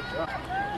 Good job.